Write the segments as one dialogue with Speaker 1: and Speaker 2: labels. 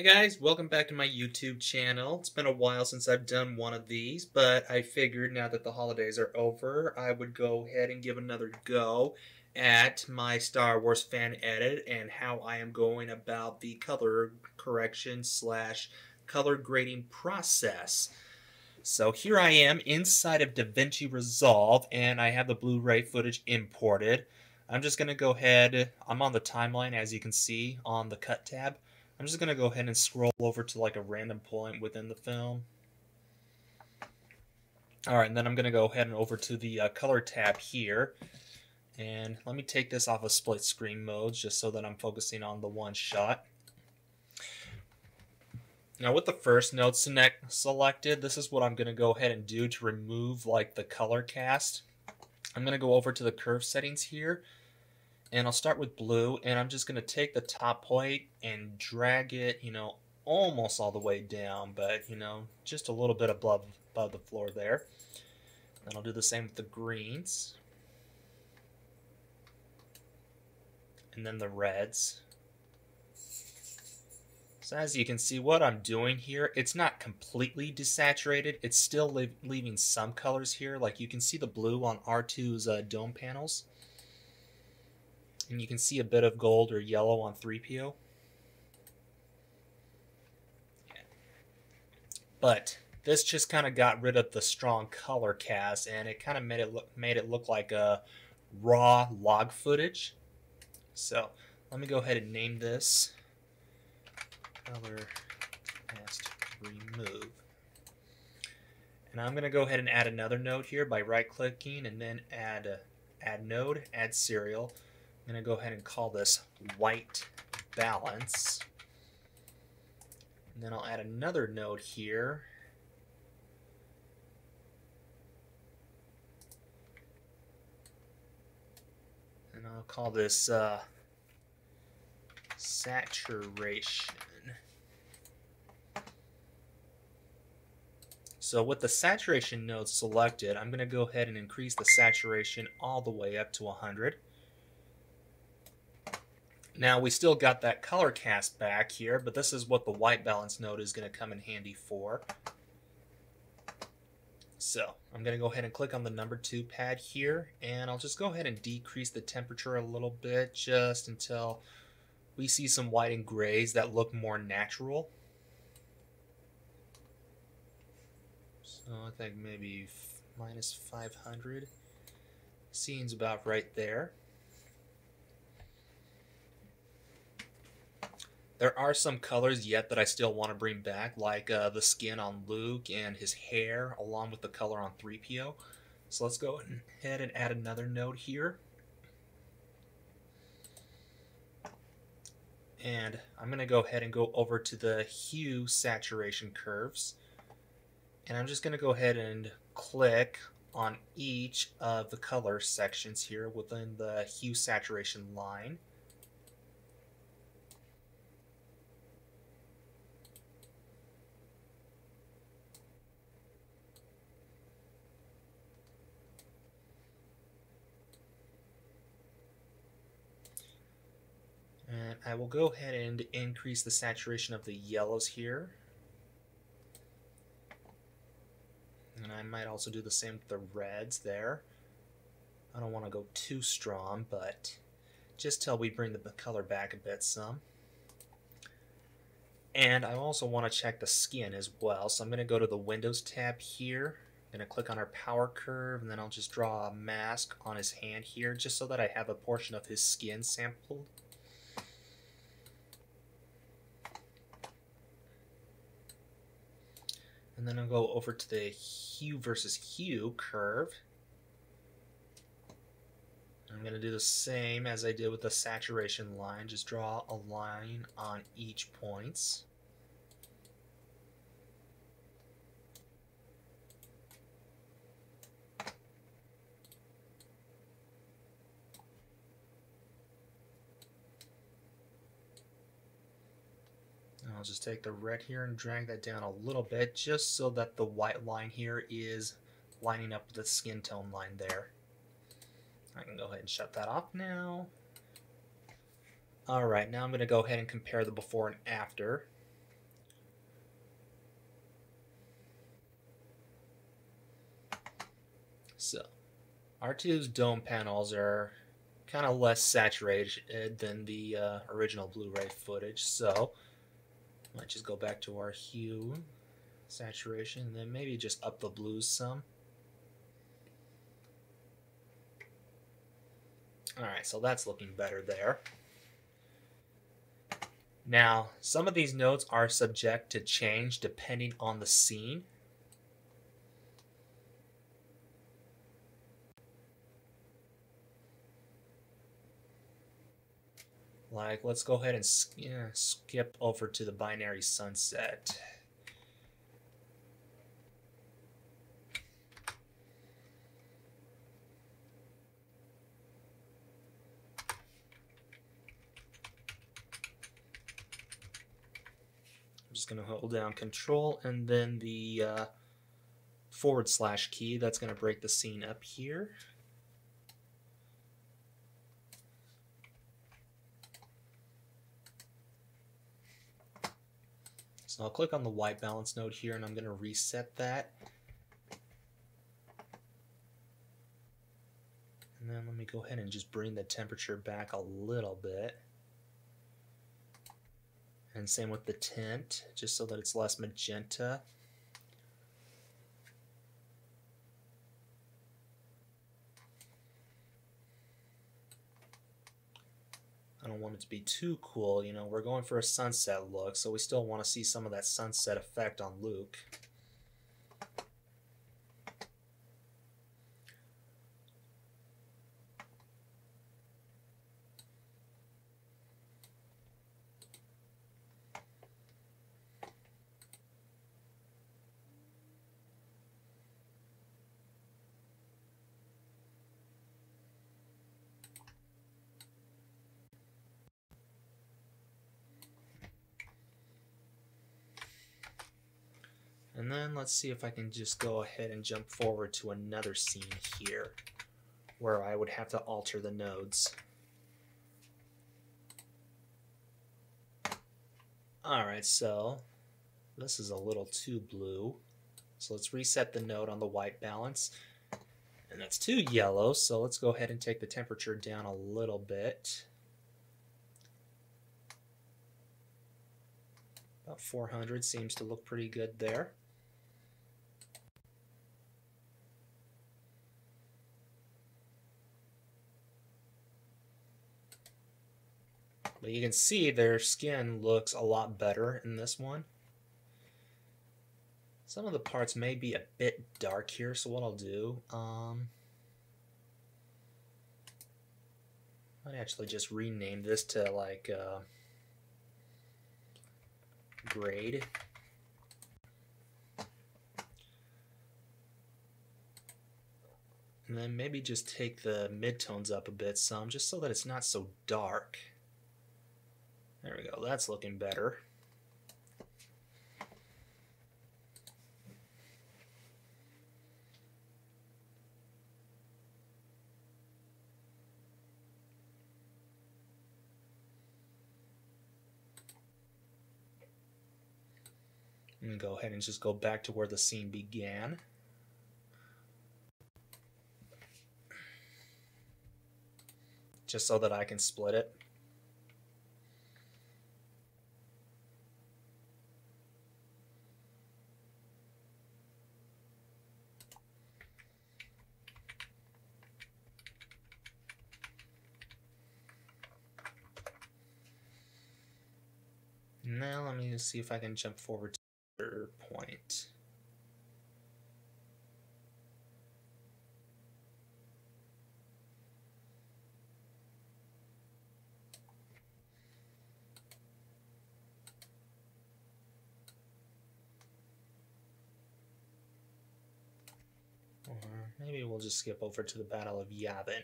Speaker 1: Hey guys, welcome back to my YouTube channel. It's been a while since I've done one of these, but I figured now that the holidays are over, I would go ahead and give another go at my Star Wars fan edit and how I am going about the color correction slash color grading process. So here I am inside of DaVinci Resolve and I have the Blu-ray footage imported. I'm just going to go ahead, I'm on the timeline as you can see on the cut tab. I'm just to go ahead and scroll over to like a random point within the film. Alright, and then I'm to go ahead and over to the uh, color tab here. And let me take this off of split screen mode just so that I'm focusing on the one shot. Now with the first node selected, this is what I'm going to go ahead and do to remove like the color cast. I'm going to go over to the curve settings here and I'll start with blue and I'm just going to take the top and drag it, you know, almost all the way down, but, you know, just a little bit above, above the floor there. Then I'll do the same with the greens. And then the reds. So as you can see, what I'm doing here, it's not completely desaturated. It's still leaving some colors here. Like you can see the blue on R2's uh, dome panels and you can see a bit of gold or yellow on 3PO. But this just kind of got rid of the strong color cast and it kind of made it look made it look like a raw log footage. So let me go ahead and name this color cast remove. And I'm going to go ahead and add another node here by right clicking and then add a, add node, add serial. I'm going to go ahead and call this white balance. And then I'll add another node here. And I'll call this uh, saturation. So with the saturation node selected, I'm going to go ahead and increase the saturation all the way up to 100. Now we still got that color cast back here, but this is what the white balance node is going to come in handy for. So I'm going to go ahead and click on the number two pad here, and I'll just go ahead and decrease the temperature a little bit just until we see some white and grays that look more natural. So I think maybe minus 500 seems about right there. There are some colors yet that I still want to bring back, like uh, the skin on Luke and his hair, along with the color on 3PO. So let's go ahead and add another node here. And I'm going to go ahead and go over to the hue saturation curves. And I'm just going to go ahead and click on each of the color sections here within the hue saturation line. And I will go ahead and increase the saturation of the yellows here. And I might also do the same with the reds there. I don't want to go too strong, but just till we bring the color back a bit some. And I also want to check the skin as well. So I'm going to go to the Windows tab here. I'm going to click on our power curve, and then I'll just draw a mask on his hand here, just so that I have a portion of his skin sampled. And then I'll go over to the hue versus hue curve. I'm going to do the same as I did with the saturation line. Just draw a line on each points. I'll just take the red here and drag that down a little bit just so that the white line here is lining up with the skin tone line there. I can go ahead and shut that off now. All right, now I'm gonna go ahead and compare the before and after. So, R2's dome panels are kind of less saturated than the uh, original Blu-ray footage, so might just go back to our hue saturation, then maybe just up the blues some. Alright, so that's looking better there. Now, some of these nodes are subject to change depending on the scene. Like, let's go ahead and yeah, skip over to the binary sunset. I'm just going to hold down control and then the uh, forward slash key. That's going to break the scene up here. So I'll click on the white balance node here and I'm going to reset that. And then let me go ahead and just bring the temperature back a little bit. And same with the tint, just so that it's less magenta. Don't want it to be too cool. You know, we're going for a sunset look, so we still want to see some of that sunset effect on Luke. And then let's see if I can just go ahead and jump forward to another scene here where I would have to alter the nodes. Alright, so this is a little too blue. So let's reset the node on the white balance. And that's too yellow, so let's go ahead and take the temperature down a little bit. About 400 seems to look pretty good there. But you can see their skin looks a lot better in this one. Some of the parts may be a bit dark here, so what I'll do, um, I'd actually just rename this to like uh, grade. And then maybe just take the midtones up a bit some, just so that it's not so dark. There we go, that's looking better. And go ahead and just go back to where the scene began. Just so that I can split it. Now let me see if I can jump forward to the point. Maybe we'll just skip over to the Battle of Yavin.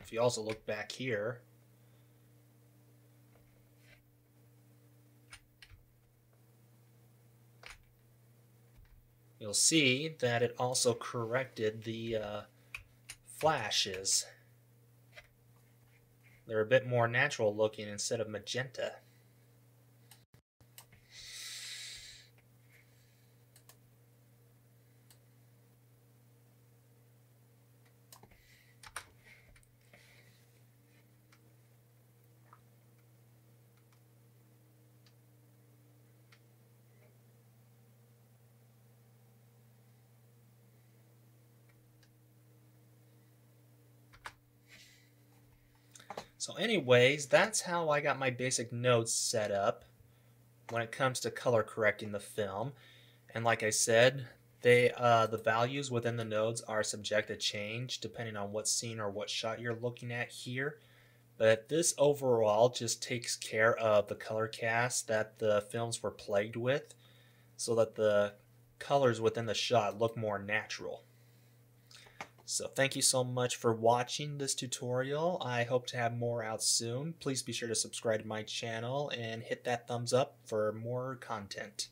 Speaker 1: If you also look back here, you'll see that it also corrected the uh, flashes. They're a bit more natural looking instead of magenta. So anyways, that's how I got my basic nodes set up when it comes to color correcting the film. And like I said, they uh, the values within the nodes are subject to change depending on what scene or what shot you're looking at here. But this overall just takes care of the color cast that the films were plagued with so that the colors within the shot look more natural. So thank you so much for watching this tutorial. I hope to have more out soon. Please be sure to subscribe to my channel and hit that thumbs up for more content.